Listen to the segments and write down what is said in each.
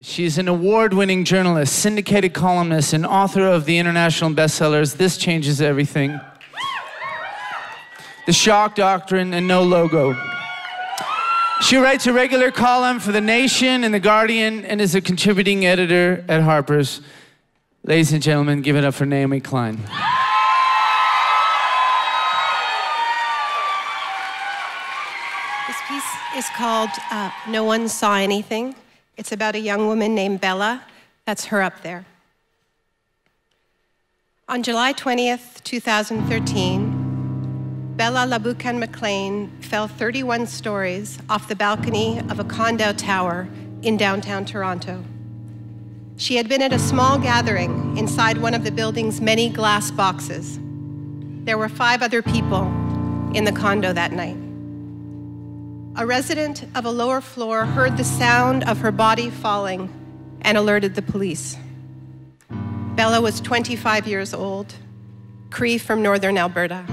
She's an award winning journalist, syndicated columnist, and author of the international bestsellers This Changes Everything, The Shock Doctrine, and No Logo. She writes a regular column for The Nation and The Guardian and is a contributing editor at Harper's. Ladies and gentlemen, give it up for Naomi Klein. This piece is called uh, No One Saw Anything. It's about a young woman named Bella. That's her up there. On July 20th, 2013, Bella Laboucan McLean fell 31 stories off the balcony of a condo tower in downtown Toronto. She had been at a small gathering inside one of the building's many glass boxes. There were five other people in the condo that night. A resident of a lower floor heard the sound of her body falling and alerted the police. Bella was 25 years old, Cree from northern Alberta.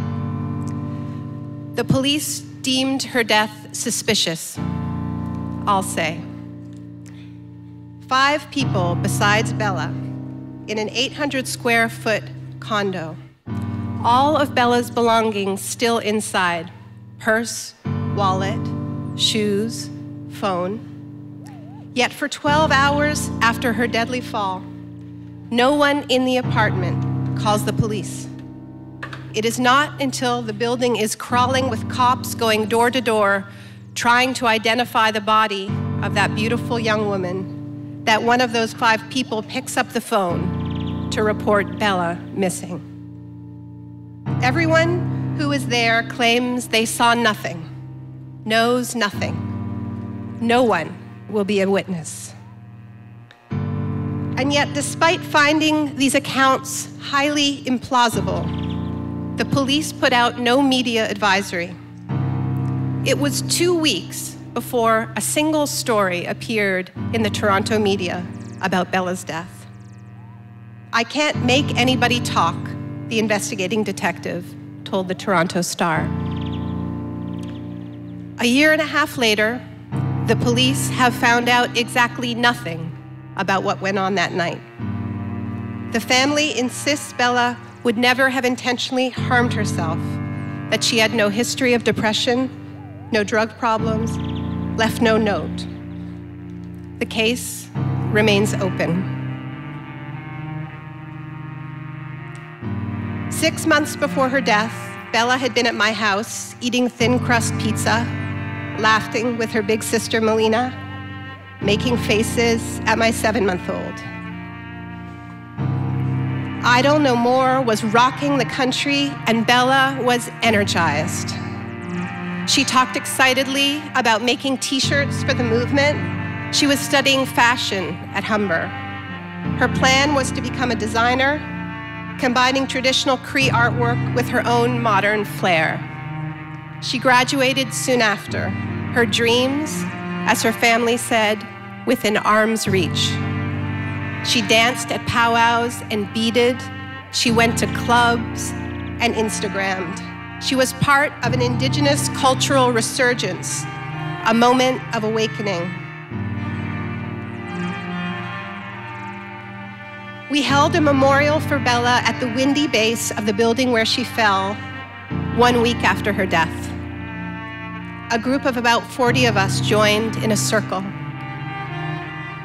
The police deemed her death suspicious, I'll say. Five people besides Bella in an 800 square foot condo. All of Bella's belongings still inside purse, wallet, shoes, phone. Yet for 12 hours after her deadly fall, no one in the apartment calls the police. It is not until the building is crawling with cops going door to door, trying to identify the body of that beautiful young woman, that one of those five people picks up the phone to report Bella missing. Everyone who was there claims they saw nothing knows nothing. No one will be a witness. And yet, despite finding these accounts highly implausible, the police put out no media advisory. It was two weeks before a single story appeared in the Toronto media about Bella's death. I can't make anybody talk, the investigating detective told the Toronto Star. A year and a half later, the police have found out exactly nothing about what went on that night. The family insists Bella would never have intentionally harmed herself, that she had no history of depression, no drug problems, left no note. The case remains open. Six months before her death, Bella had been at my house eating thin crust pizza laughing with her big sister Melina, making faces at my seven month old. Idle No More was rocking the country, and Bella was energized. She talked excitedly about making t shirts for the movement. She was studying fashion at Humber. Her plan was to become a designer, combining traditional Cree artwork with her own modern flair. She graduated soon after, her dreams, as her family said, within arm's reach. She danced at powwows and beaded. She went to clubs and Instagrammed. She was part of an indigenous cultural resurgence, a moment of awakening. We held a memorial for Bella at the windy base of the building where she fell one week after her death a group of about 40 of us joined in a circle.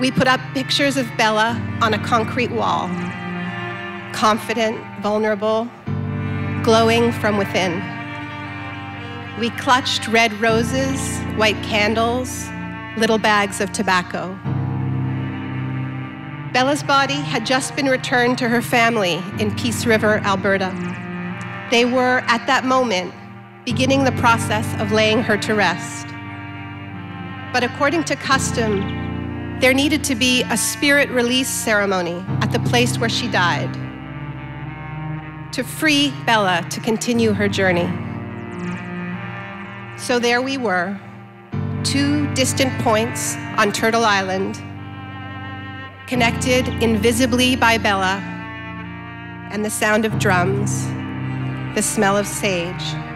We put up pictures of Bella on a concrete wall, confident, vulnerable, glowing from within. We clutched red roses, white candles, little bags of tobacco. Bella's body had just been returned to her family in Peace River, Alberta. They were, at that moment, beginning the process of laying her to rest. But according to custom, there needed to be a spirit release ceremony at the place where she died to free Bella to continue her journey. So there we were, two distant points on Turtle Island, connected invisibly by Bella and the sound of drums, the smell of sage.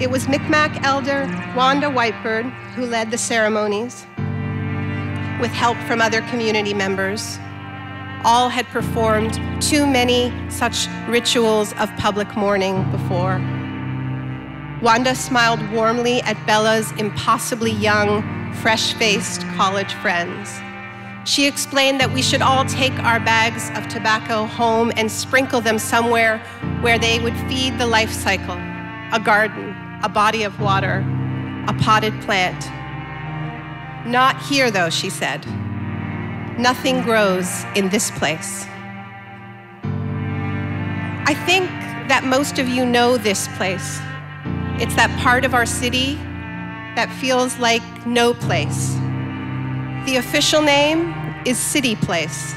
It was Micmac elder Wanda Whitebird who led the ceremonies. with help from other community members. All had performed too many such rituals of public mourning before. Wanda smiled warmly at Bella's impossibly young, fresh faced college friends. She explained that we should all take our bags of tobacco home and sprinkle them somewhere where they would feed the life cycle a garden, a body of water, a potted plant. Not here, though, she said. Nothing grows in this place. I think that most of you know this place. It's that part of our city that feels like no place. The official name is City Place.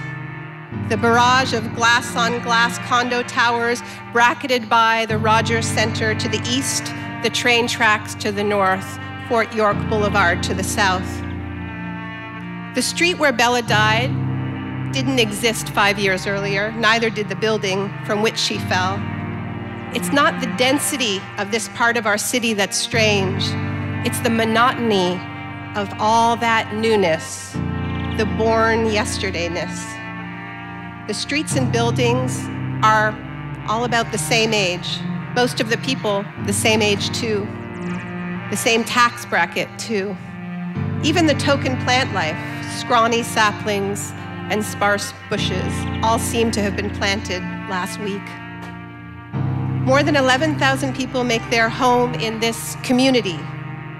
The barrage of glass on glass condo towers bracketed by the Rogers Center to the east, the train tracks to the north, Fort York Boulevard to the south. The street where Bella died didn't exist five years earlier, neither did the building from which she fell. It's not the density of this part of our city that's strange, it's the monotony of all that newness, the born yesterdayness. The streets and buildings are all about the same age. Most of the people, the same age too. The same tax bracket too. Even the token plant life, scrawny saplings and sparse bushes, all seem to have been planted last week. More than 11,000 people make their home in this community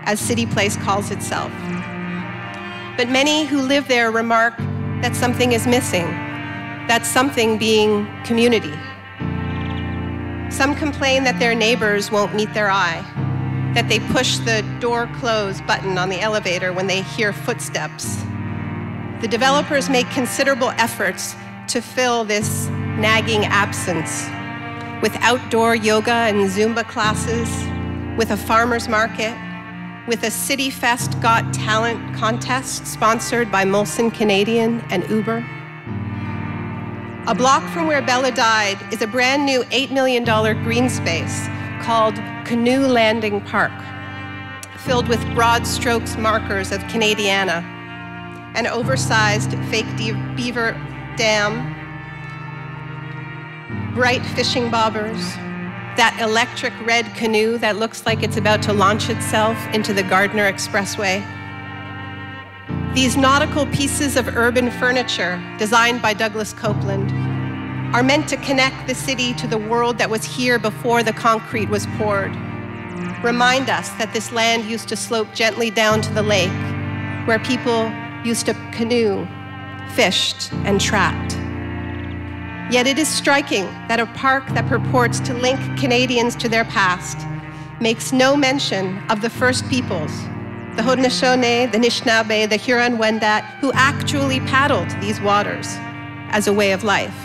as City Place calls itself. But many who live there remark that something is missing, that something being community. Some complain that their neighbors won't meet their eye, that they push the door close button on the elevator when they hear footsteps. The developers make considerable efforts to fill this nagging absence with outdoor yoga and Zumba classes, with a farmer's market, with a City Fest Got Talent contest sponsored by Molson Canadian and Uber. A block from where Bella died is a brand new $8 million green space called Canoe Landing Park, filled with broad strokes markers of Canadiana, an oversized fake beaver dam, bright fishing bobbers, that electric red canoe that looks like it's about to launch itself into the Gardiner Expressway. These nautical pieces of urban furniture, designed by Douglas Coupland, are meant to connect the city to the world that was here before the concrete was poured. Remind us that this land used to slope gently down to the lake, where people used to canoe, fished, and trapped. Yet it is striking that a park that purports to link Canadians to their past makes no mention of the first peoples, the Haudenosaunee, the Anishinaabe, the Huron-Wendat, who actually paddled these waters as a way of life.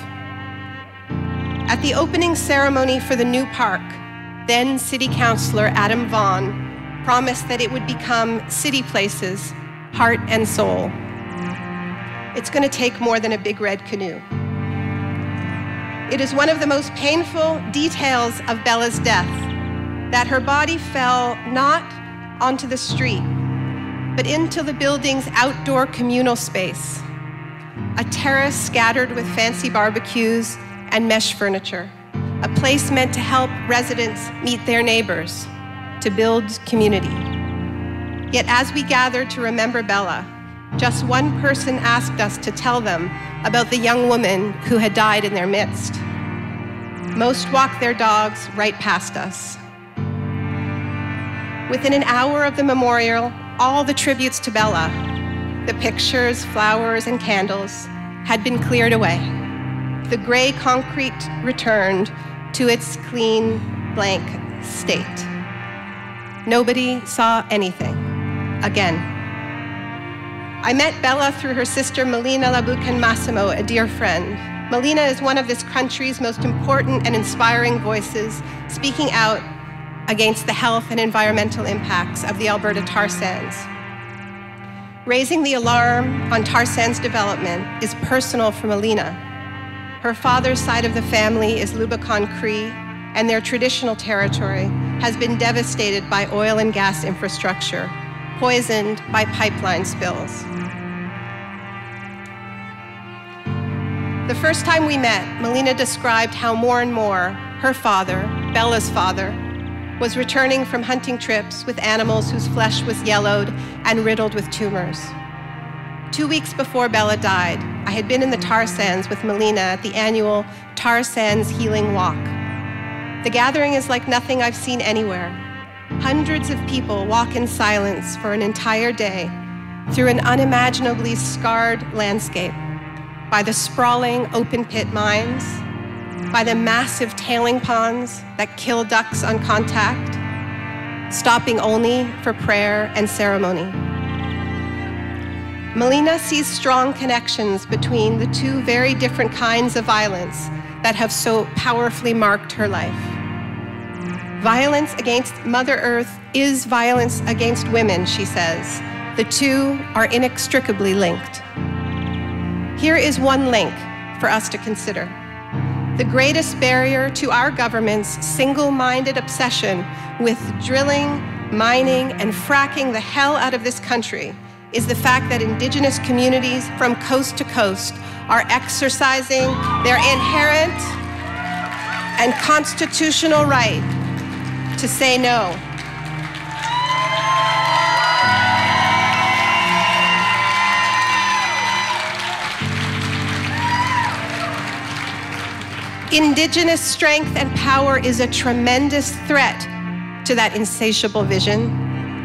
At the opening ceremony for the new park, then City Councilor Adam Vaughan promised that it would become City Place's heart and soul. It's going to take more than a big red canoe. It is one of the most painful details of Bella's death that her body fell not onto the street, but into the building's outdoor communal space, a terrace scattered with fancy barbecues and mesh furniture, a place meant to help residents meet their neighbors, to build community. Yet as we gathered to remember Bella, just one person asked us to tell them about the young woman who had died in their midst. Most walked their dogs right past us. Within an hour of the memorial, all the tributes to Bella, the pictures, flowers, and candles, had been cleared away. The gray concrete returned to its clean, blank state. Nobody saw anything again. I met Bella through her sister Melina Laboucan Massimo, a dear friend. Melina is one of this country's most important and inspiring voices, speaking out against the health and environmental impacts of the Alberta tar sands. Raising the alarm on tar sands development is personal for Melina. Her father's side of the family is Lubicon Cree, and their traditional territory has been devastated by oil and gas infrastructure, poisoned by pipeline spills. The first time we met, Melina described how more and more her father, Bella's father, was returning from hunting trips with animals whose flesh was yellowed and riddled with tumors. Two weeks before Bella died, I had been in the tar sands with Melina at the annual Tar Sands Healing Walk. The gathering is like nothing I've seen anywhere. Hundreds of people walk in silence for an entire day through an unimaginably scarred landscape by the sprawling open pit mines, by the massive tailing ponds that kill ducks on contact, stopping only for prayer and ceremony. Melina sees strong connections between the two very different kinds of violence that have so powerfully marked her life. Violence against Mother Earth is violence against women, she says. The two are inextricably linked. Here is one link for us to consider. The greatest barrier to our government's single minded obsession with drilling, mining, and fracking the hell out of this country is the fact that indigenous communities from coast to coast are exercising their inherent and constitutional right to say no. Indigenous strength and power is a tremendous threat to that insatiable vision.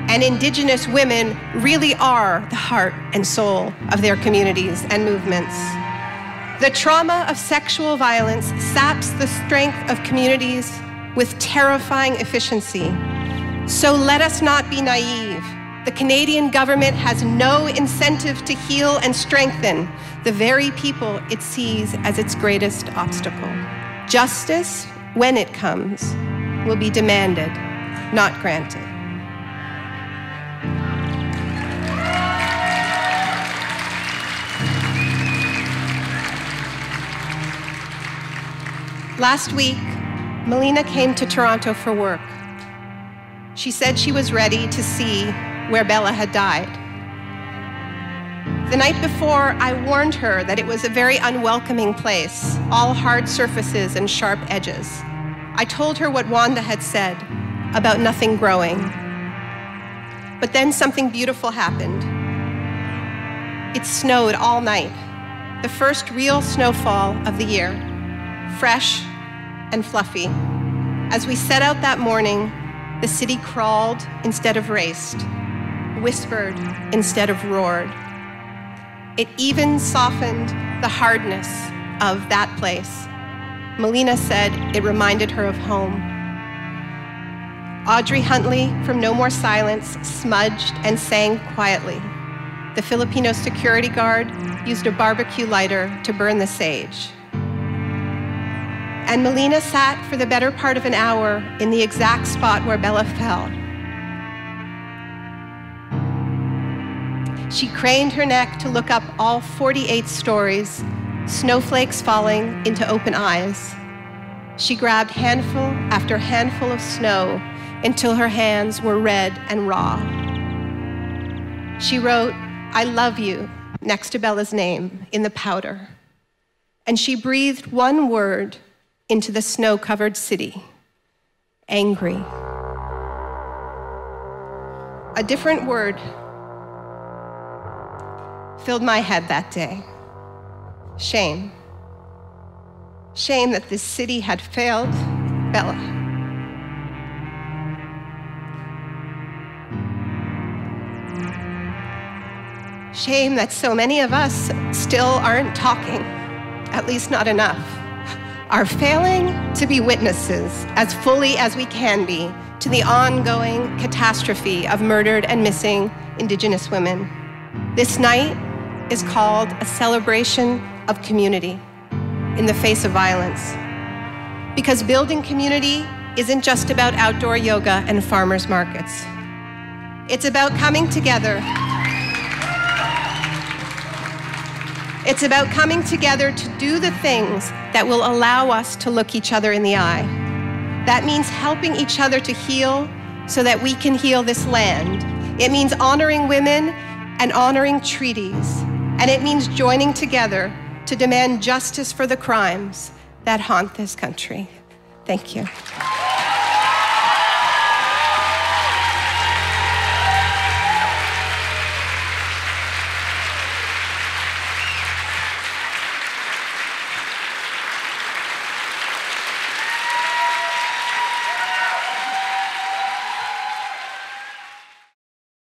And Indigenous women really are the heart and soul of their communities and movements. The trauma of sexual violence saps the strength of communities with terrifying efficiency. So let us not be naive. The Canadian government has no incentive to heal and strengthen the very people it sees as its greatest obstacle. Justice, when it comes, will be demanded, not granted. Last week, Melina came to Toronto for work. She said she was ready to see where Bella had died. The night before, I warned her that it was a very unwelcoming place, all hard surfaces and sharp edges. I told her what Wanda had said about nothing growing. But then something beautiful happened. It snowed all night, the first real snowfall of the year, fresh and fluffy. As we set out that morning, the city crawled instead of raced, whispered instead of roared. It even softened the hardness of that place. Melina said it reminded her of home. Audrey Huntley from No More Silence smudged and sang quietly. The Filipino security guard used a barbecue lighter to burn the sage and Melina sat for the better part of an hour in the exact spot where Bella fell. She craned her neck to look up all 48 stories, snowflakes falling into open eyes. She grabbed handful after handful of snow until her hands were red and raw. She wrote, I love you, next to Bella's name in the powder. And she breathed one word into the snow covered city, angry. A different word filled my head that day shame. Shame that this city had failed Bella. Shame that so many of us still aren't talking, at least not enough are failing to be witnesses as fully as we can be to the ongoing catastrophe of murdered and missing Indigenous women. This night is called a celebration of community in the face of violence. Because building community isn't just about outdoor yoga and farmers markets. It's about coming together It's about coming together to do the things that will allow us to look each other in the eye. That means helping each other to heal so that we can heal this land. It means honoring women and honoring treaties. And it means joining together to demand justice for the crimes that haunt this country. Thank you.